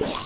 Yeah.